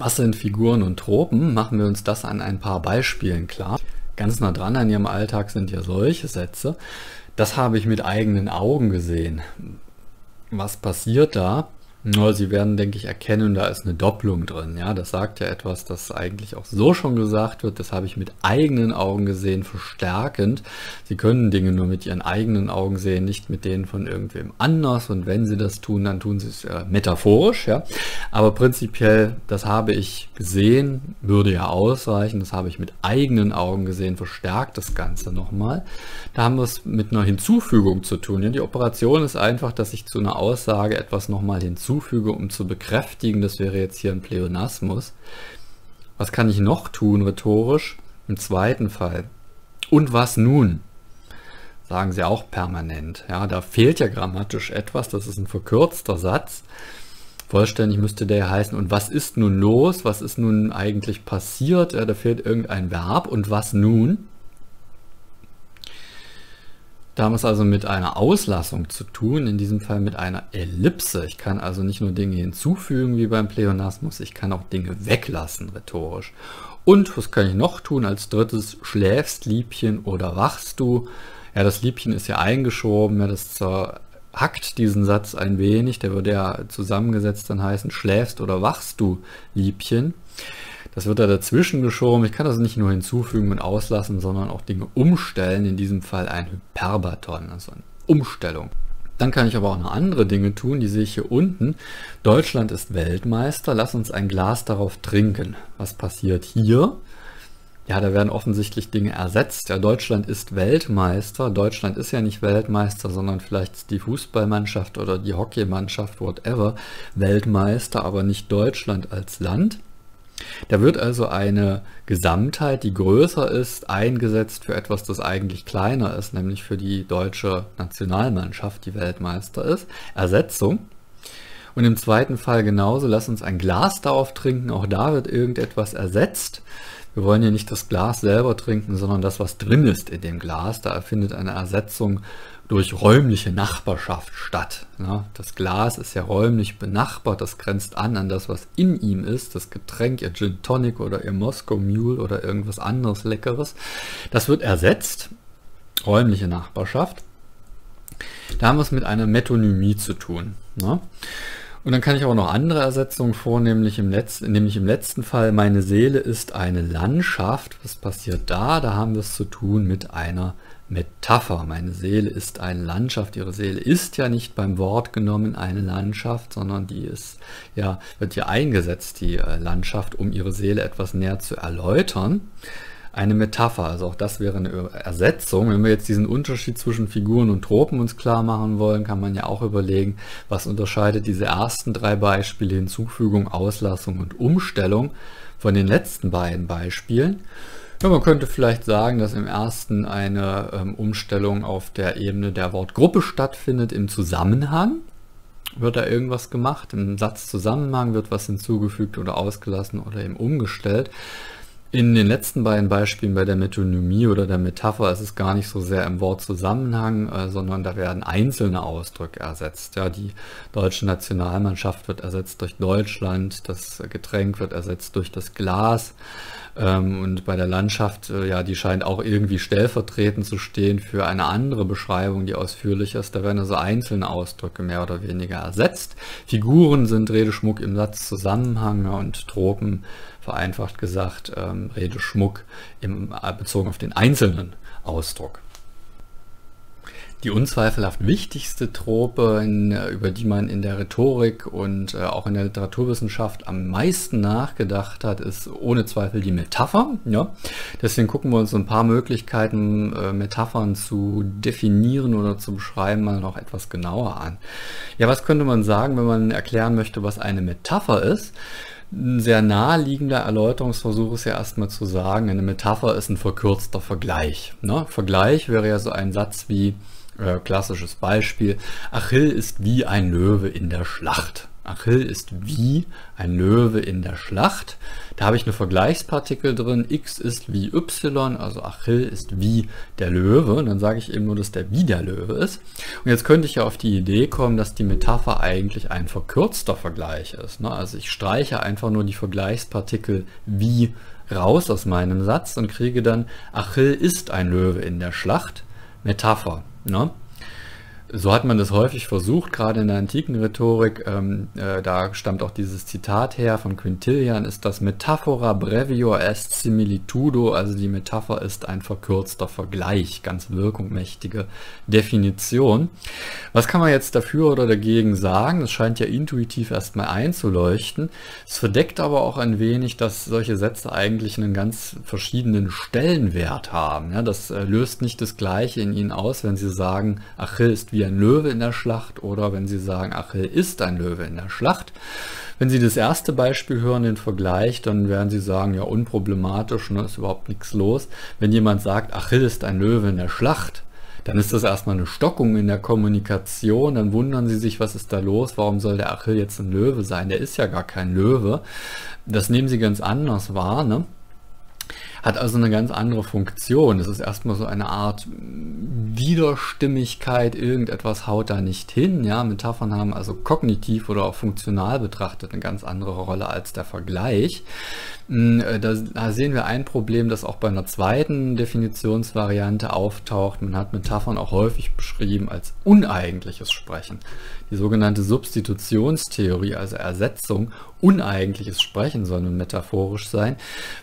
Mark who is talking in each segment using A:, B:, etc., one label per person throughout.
A: Was sind Figuren und Tropen? Machen wir uns das an ein paar Beispielen klar. Ganz nah dran an Ihrem Alltag sind ja solche Sätze. Das habe ich mit eigenen Augen gesehen. Was passiert da? Ja, Sie werden, denke ich, erkennen, da ist eine Doppelung drin. Ja, das sagt ja etwas, das eigentlich auch so schon gesagt wird. Das habe ich mit eigenen Augen gesehen, verstärkend. Sie können Dinge nur mit Ihren eigenen Augen sehen, nicht mit denen von irgendwem anders. Und wenn Sie das tun, dann tun Sie es äh, metaphorisch. Ja, aber prinzipiell, das habe ich gesehen, würde ja ausreichen. Das habe ich mit eigenen Augen gesehen, verstärkt das Ganze nochmal. Da haben wir es mit einer Hinzufügung zu tun. Ja, die Operation ist einfach, dass ich zu einer Aussage etwas nochmal hinzufüge hinzufüge, um zu bekräftigen, das wäre jetzt hier ein Pleonasmus. Was kann ich noch tun rhetorisch? Im zweiten Fall. Und was nun? Sagen sie auch permanent. Ja, da fehlt ja grammatisch etwas, das ist ein verkürzter Satz. Vollständig müsste der heißen, und was ist nun los? Was ist nun eigentlich passiert? Ja, da fehlt irgendein Verb. Und was nun? Da haben wir es also mit einer Auslassung zu tun, in diesem Fall mit einer Ellipse. Ich kann also nicht nur Dinge hinzufügen wie beim Pleonasmus, ich kann auch Dinge weglassen rhetorisch. Und was kann ich noch tun als drittes? Schläfst, Liebchen oder wachst du? Ja, das Liebchen ist ja eingeschoben, ja, das zerhackt diesen Satz ein wenig. Der würde ja zusammengesetzt dann heißen, schläfst oder wachst du, Liebchen? Das wird da dazwischen geschoben. Ich kann das nicht nur hinzufügen und auslassen, sondern auch Dinge umstellen. In diesem Fall ein Hyperbaton, also eine Umstellung. Dann kann ich aber auch noch andere Dinge tun, die sehe ich hier unten. Deutschland ist Weltmeister, lass uns ein Glas darauf trinken. Was passiert hier? Ja, da werden offensichtlich Dinge ersetzt. Ja, Deutschland ist Weltmeister. Deutschland ist ja nicht Weltmeister, sondern vielleicht die Fußballmannschaft oder die Hockeymannschaft, whatever, Weltmeister, aber nicht Deutschland als Land. Da wird also eine Gesamtheit, die größer ist, eingesetzt für etwas, das eigentlich kleiner ist, nämlich für die deutsche Nationalmannschaft, die Weltmeister ist. Ersetzung. Und im zweiten Fall genauso, lass uns ein Glas darauf trinken, auch da wird irgendetwas ersetzt. Wir wollen ja nicht das Glas selber trinken, sondern das, was drin ist in dem Glas. Da erfindet eine Ersetzung durch räumliche Nachbarschaft statt. Das Glas ist ja räumlich benachbart, das grenzt an an das, was in ihm ist, das Getränk, ihr Gin Tonic oder ihr Moscow Mule oder irgendwas anderes Leckeres. Das wird ersetzt, räumliche Nachbarschaft. Da haben wir es mit einer Metonymie zu tun. Und dann kann ich auch noch andere Ersetzungen vornehmen, nämlich im, letzten, nämlich im letzten Fall, meine Seele ist eine Landschaft. Was passiert da? Da haben wir es zu tun mit einer Metapher. Meine Seele ist eine Landschaft. Ihre Seele ist ja nicht beim Wort genommen eine Landschaft, sondern die ist ja wird hier eingesetzt die äh, Landschaft, um ihre Seele etwas näher zu erläutern. Eine Metapher, also auch das wäre eine Ersetzung. Wenn wir jetzt diesen Unterschied zwischen Figuren und Tropen uns klar machen wollen, kann man ja auch überlegen, was unterscheidet diese ersten drei Beispiele Hinzufügung, Auslassung und Umstellung von den letzten beiden Beispielen. Ja, man könnte vielleicht sagen, dass im ersten eine ähm, Umstellung auf der Ebene der Wortgruppe stattfindet im Zusammenhang. Wird da irgendwas gemacht? Im Satzzusammenhang wird was hinzugefügt oder ausgelassen oder eben umgestellt. In den letzten beiden Beispielen bei der Metonymie oder der Metapher ist es gar nicht so sehr im Wortzusammenhang, äh, sondern da werden einzelne Ausdrücke ersetzt. Ja, die deutsche Nationalmannschaft wird ersetzt durch Deutschland, das Getränk wird ersetzt durch das Glas. Ähm, und bei der Landschaft, äh, ja, die scheint auch irgendwie stellvertretend zu stehen für eine andere Beschreibung, die ausführlicher ist. Da werden also einzelne Ausdrücke mehr oder weniger ersetzt. Figuren sind Redeschmuck im Satzzusammenhang und Tropen, vereinfacht gesagt, ähm, Redeschmuck im, äh, bezogen auf den einzelnen Ausdruck. Die unzweifelhaft wichtigste Trope, in, über die man in der Rhetorik und äh, auch in der Literaturwissenschaft am meisten nachgedacht hat, ist ohne Zweifel die Metapher. Ja? Deswegen gucken wir uns ein paar Möglichkeiten, äh, Metaphern zu definieren oder zu beschreiben, mal noch etwas genauer an. Ja, was könnte man sagen, wenn man erklären möchte, was eine Metapher ist? Ein sehr naheliegender Erläuterungsversuch ist ja erstmal zu sagen, eine Metapher ist ein verkürzter Vergleich. Ne? Vergleich wäre ja so ein Satz wie, äh, klassisches Beispiel, Achill ist wie ein Löwe in der Schlacht. Achill ist wie ein Löwe in der Schlacht. Da habe ich eine Vergleichspartikel drin. X ist wie Y, also Achill ist wie der Löwe. Und dann sage ich eben nur, dass der wie der Löwe ist. Und jetzt könnte ich ja auf die Idee kommen, dass die Metapher eigentlich ein verkürzter Vergleich ist. Ne? Also ich streiche einfach nur die Vergleichspartikel wie raus aus meinem Satz und kriege dann Achill ist ein Löwe in der Schlacht. Metapher. Ne? So hat man das häufig versucht, gerade in der antiken Rhetorik. Ähm, äh, da stammt auch dieses Zitat her von Quintilian, ist das Metaphora brevior est similitudo, also die Metapher ist ein verkürzter Vergleich, ganz wirkungsmächtige Definition. Was kann man jetzt dafür oder dagegen sagen? Das scheint ja intuitiv erstmal einzuleuchten. Es verdeckt aber auch ein wenig, dass solche Sätze eigentlich einen ganz verschiedenen Stellenwert haben. Ja, das äh, löst nicht das Gleiche in ihnen aus, wenn sie sagen, Achill ist wie wie ein Löwe in der Schlacht oder wenn Sie sagen, Achill ist ein Löwe in der Schlacht. Wenn Sie das erste Beispiel hören, den Vergleich, dann werden Sie sagen, ja, unproblematisch, ne, ist überhaupt nichts los. Wenn jemand sagt, Achill ist ein Löwe in der Schlacht, dann ist das erstmal eine Stockung in der Kommunikation, dann wundern Sie sich, was ist da los, warum soll der Achill jetzt ein Löwe sein, der ist ja gar kein Löwe. Das nehmen Sie ganz anders wahr, ne? Hat also eine ganz andere Funktion. Es ist erstmal so eine Art Widerstimmigkeit, irgendetwas haut da nicht hin. Ja, Metaphern haben also kognitiv oder auch funktional betrachtet eine ganz andere Rolle als der Vergleich. Äh, da, sehen wir ein Problem, das auch bei einer zweiten Definitionsvariante auftaucht. Man hat Metaphern auch häufig beschrieben als uneigentliches Sprechen. Die sogenannte Substitutionstheorie, also Ersetzung, uneigentliches Sprechen soll nun metaphorisch sein.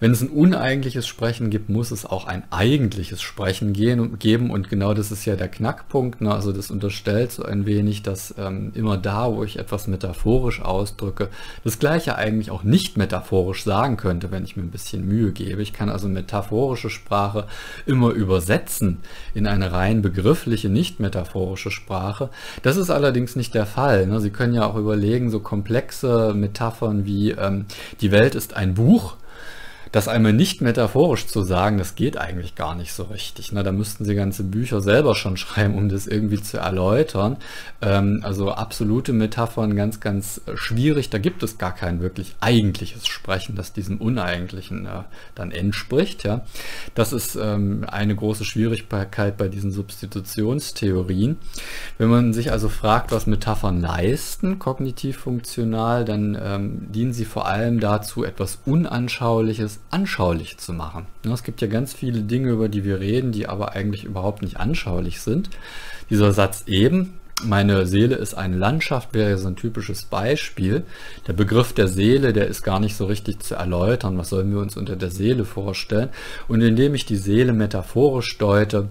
A: Wenn es ein uneigentliches Sprechen gibt, muss es auch ein eigentliches Sprechen geben und genau das ist ja der Knackpunkt. Ne? Also das unterstellt so ein wenig, dass ähm, immer da, wo ich etwas metaphorisch ausdrücke, das gleiche eigentlich auch nicht metaphorisch sagen könnte, wenn ich mir ein bisschen Mühe gebe. Ich kann also metaphorische Sprache immer übersetzen in eine rein begriffliche, nicht metaphorische Sprache. Das ist allerdings nicht der Fall. Ne? Sie können ja auch überlegen, so komplexe Metaphern wie ähm, die Welt ist ein Buch das einmal nicht metaphorisch zu sagen, das geht eigentlich gar nicht so richtig. Ne? Da müssten sie ganze Bücher selber schon schreiben, um das irgendwie zu erläutern. Ähm, also absolute Metaphern ganz, ganz schwierig. Da gibt es gar kein wirklich eigentliches Sprechen, das diesem Uneigentlichen äh, dann entspricht. Ja? Das ist ähm, eine große Schwierigkeit bei diesen Substitutionstheorien. Wenn man sich also fragt, was Metaphern leisten, kognitiv funktional, dann ähm, dienen sie vor allem dazu, etwas Unanschauliches anschaulich zu machen. Es gibt ja ganz viele Dinge, über die wir reden, die aber eigentlich überhaupt nicht anschaulich sind. Dieser Satz eben, meine Seele ist eine Landschaft, wäre so ein typisches Beispiel. Der Begriff der Seele, der ist gar nicht so richtig zu erläutern. Was sollen wir uns unter der Seele vorstellen? Und indem ich die Seele metaphorisch deute,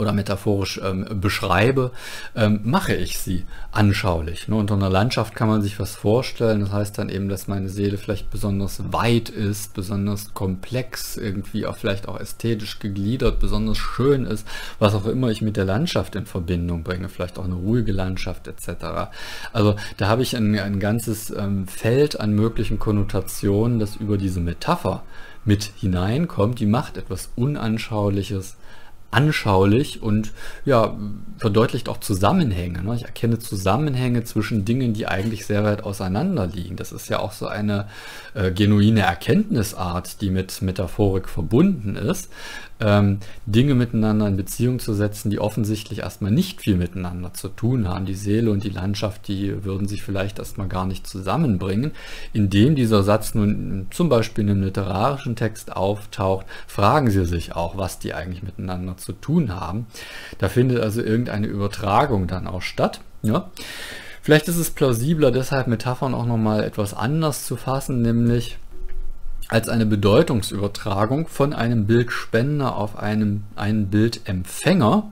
A: oder metaphorisch ähm, beschreibe, ähm, mache ich sie anschaulich. Ne? Unter einer Landschaft kann man sich was vorstellen. Das heißt dann eben, dass meine Seele vielleicht besonders weit ist, besonders komplex, irgendwie auch vielleicht auch ästhetisch gegliedert, besonders schön ist, was auch immer ich mit der Landschaft in Verbindung bringe, vielleicht auch eine ruhige Landschaft etc. Also da habe ich ein, ein ganzes ähm, Feld an möglichen Konnotationen, das über diese Metapher mit hineinkommt. Die macht etwas Unanschauliches anschaulich und ja, verdeutlicht auch Zusammenhänge. Ne? Ich erkenne Zusammenhänge zwischen Dingen, die eigentlich sehr weit auseinander liegen. Das ist ja auch so eine äh, genuine Erkenntnisart, die mit Metaphorik verbunden ist ähm, Dinge miteinander in Beziehung zu setzen, die offensichtlich erstmal nicht viel miteinander zu tun haben. Die Seele und die Landschaft, die würden sich vielleicht erstmal gar nicht zusammenbringen. Indem dieser Satz nun zum Beispiel in einem literarischen Text auftaucht, fragen Sie sich auch, was die eigentlich miteinander zu tun haben. Da findet also irgendeine Übertragung dann auch statt. Ja. Vielleicht ist es plausibler, deshalb Metaphern auch nochmal etwas anders zu fassen, nämlich als eine Bedeutungsübertragung von einem Bildspender auf einem, einen Bildempfänger.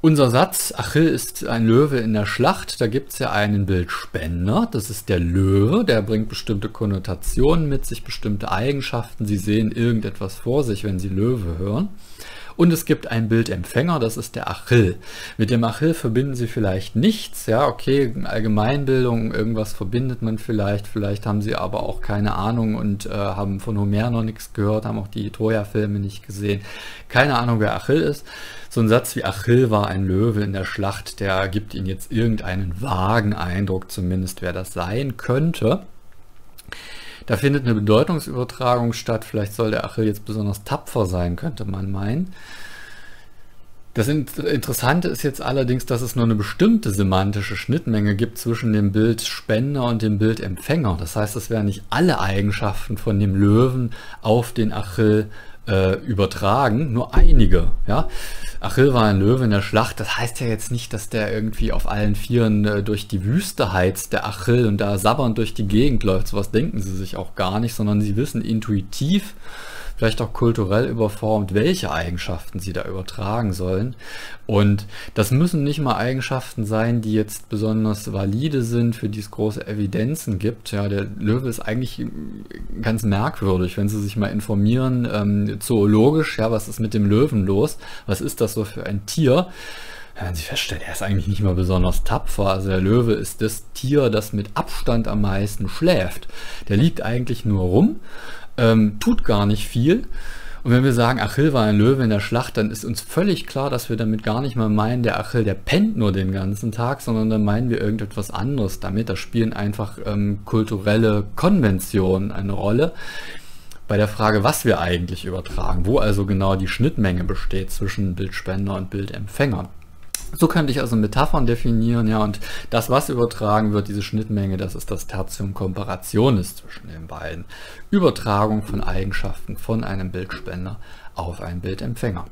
A: Unser Satz, Achill ist ein Löwe in der Schlacht, da gibt es ja einen Bildspender, das ist der Löwe, der bringt bestimmte Konnotationen mit sich, bestimmte Eigenschaften. Sie sehen irgendetwas vor sich, wenn Sie Löwe hören. Und es gibt einen Bildempfänger, das ist der Achill. Mit dem Achill verbinden Sie vielleicht nichts, ja, okay, Allgemeinbildung, irgendwas verbindet man vielleicht, vielleicht haben Sie aber auch keine Ahnung und äh, haben von Homer noch nichts gehört, haben auch die Troja-Filme nicht gesehen. Keine Ahnung, wer Achill ist. So ein Satz wie Achill war ein Löwe in der Schlacht, der gibt Ihnen jetzt irgendeinen vagen Eindruck, zumindest wer das sein könnte. Da findet eine Bedeutungsübertragung statt. Vielleicht soll der Achill jetzt besonders tapfer sein, könnte man meinen. Das Interessante ist jetzt allerdings, dass es nur eine bestimmte semantische Schnittmenge gibt zwischen dem Bildspender und dem Bildempfänger. Das heißt, es werden nicht alle Eigenschaften von dem Löwen auf den Achill äh, übertragen, nur einige. Ja? Achill war ein Löwe in der Schlacht, das heißt ja jetzt nicht, dass der irgendwie auf allen Vieren äh, durch die Wüste heizt, der Achill, und da sabbernd durch die Gegend läuft. Sowas denken sie sich auch gar nicht, sondern sie wissen intuitiv, vielleicht auch kulturell überformt, welche Eigenschaften sie da übertragen sollen. Und das müssen nicht mal Eigenschaften sein, die jetzt besonders valide sind, für die es große Evidenzen gibt. Ja, der Löwe ist eigentlich ganz merkwürdig, wenn Sie sich mal informieren, ähm, zoologisch, ja, was ist mit dem Löwen los? Was ist das so für ein Tier? wenn Sie feststellen, er ist eigentlich nicht mal besonders tapfer. Also der Löwe ist das Tier, das mit Abstand am meisten schläft. Der liegt eigentlich nur rum ähm, tut gar nicht viel. Und wenn wir sagen, Achill war ein Löwe in der Schlacht, dann ist uns völlig klar, dass wir damit gar nicht mal meinen, der Achill, der pennt nur den ganzen Tag, sondern dann meinen wir irgendetwas anderes damit. Da spielen einfach ähm, kulturelle Konventionen eine Rolle. Bei der Frage, was wir eigentlich übertragen, wo also genau die Schnittmenge besteht zwischen Bildspender und Bildempfänger. So könnte ich also Metaphern definieren, ja, und das, was übertragen wird, diese Schnittmenge, das ist das Tertium Comparationis zwischen den beiden. Übertragung von Eigenschaften von einem Bildspender auf einen Bildempfänger.